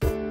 Bye.